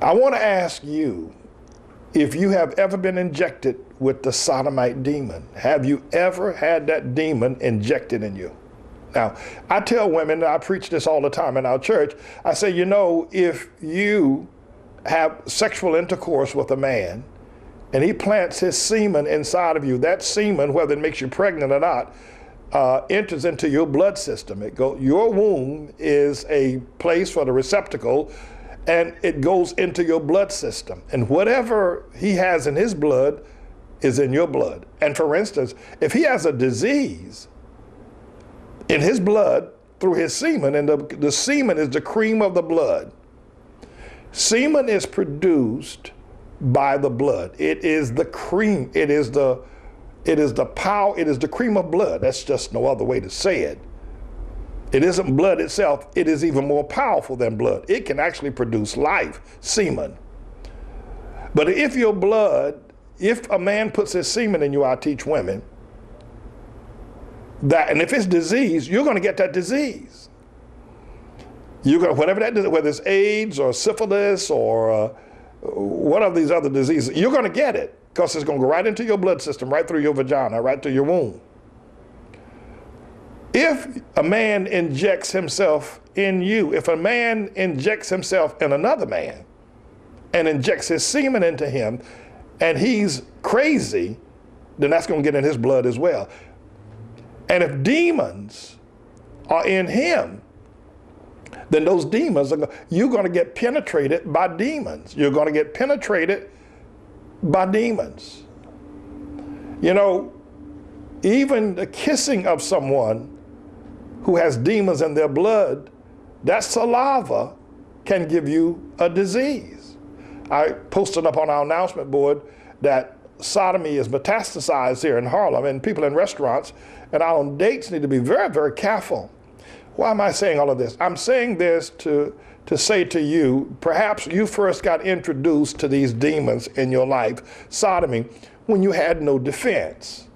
I want to ask you if you have ever been injected with the sodomite demon. Have you ever had that demon injected in you? Now, I tell women, I preach this all the time in our church. I say, you know, if you have sexual intercourse with a man and he plants his semen inside of you, that semen, whether it makes you pregnant or not, uh, enters into your blood system. It go, your womb is a place for the receptacle and it goes into your blood system. And whatever he has in his blood is in your blood. And for instance, if he has a disease in his blood through his semen, and the, the semen is the cream of the blood, semen is produced by the blood. It is the cream, it is the it is the power, it is the cream of blood. That's just no other way to say it. It isn't blood itself, it is even more powerful than blood. It can actually produce life, semen. But if your blood, if a man puts his semen in you, I teach women, that, and if it's disease, you're going to get that disease. You're going whatever that is, whether it's AIDS or syphilis or uh, one of these other diseases, you're going to get it because it's going to go right into your blood system, right through your vagina, right to your womb. If a man injects himself in you, if a man injects himself in another man and injects his semen into him and he's crazy, then that's going to get in his blood as well. And if demons are in him, then those demons are you're going to get penetrated by demons. You're going to get penetrated by demons. You know, even the kissing of someone who has demons in their blood, that saliva can give you a disease. I posted up on our announcement board that sodomy is metastasized here in Harlem, and people in restaurants and out on dates need to be very, very careful. Why am I saying all of this? I'm saying this to, to say to you, perhaps you first got introduced to these demons in your life, sodomy, when you had no defense.